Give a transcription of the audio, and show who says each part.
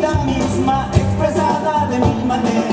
Speaker 1: vida misma expresada de mil maneras.